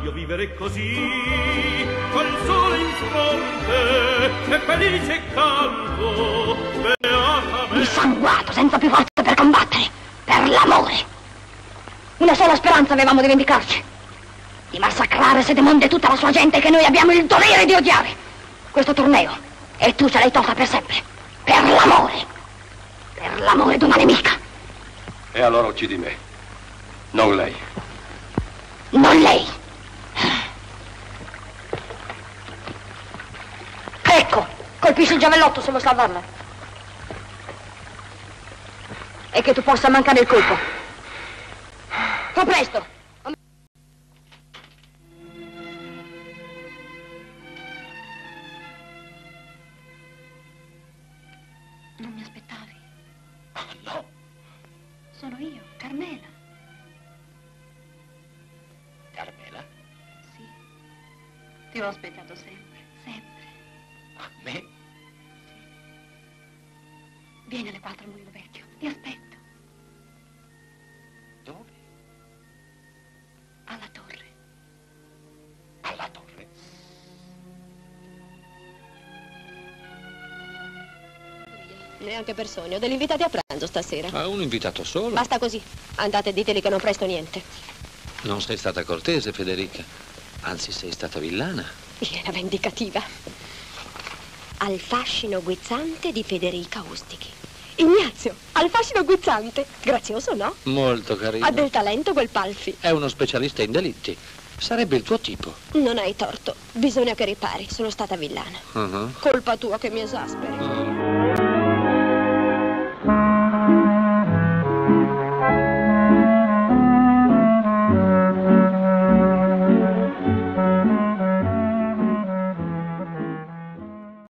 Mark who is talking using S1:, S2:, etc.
S1: voglio vivere così, col sole in fronte, e felice canto, beata me.
S2: Dissanguato, senza più forze per combattere, per l'amore. Una sola speranza avevamo di vendicarci. Di massacrare Sedemonde e tutta la sua gente che noi abbiamo il dovere di odiare. Questo torneo. E tu ce l'hai tolta per sempre. Per l'amore. Per l'amore di una nemica.
S3: E allora uccidi me. Non lei.
S2: Non lei. Colpisci il giavellotto se vuoi salvarla. E che tu possa mancare il colpo. Fa presto. Non mi aspettavi?
S3: No.
S2: Sono io, Carmela.
S3: Carmela?
S2: Sì. Ti ho aspettato sempre, sempre.
S3: A me?
S2: Vieni alle quattro al mulino vecchio. Ti aspetto.
S3: Dove?
S2: Alla torre.
S3: Alla torre.
S4: Neanche per sogno. Degli invitati a pranzo stasera.
S5: Ma un invitato solo?
S4: Basta così. Andate e diteli che non presto niente.
S5: Non sei stata cortese, Federica. Anzi, sei stata villana.
S4: Iena vendicativa. Al fascino guizzante di Federica Ustichi. Ignazio, al fascino guizzante. Grazioso, no?
S5: Molto carino.
S4: Ha del talento quel Palfi.
S5: È uno specialista in delitti. Sarebbe il tuo tipo.
S4: Non hai torto. Bisogna che ripari. Sono stata villana.
S5: Uh-huh.
S4: Colpa tua che mi esasperi.
S5: Mm.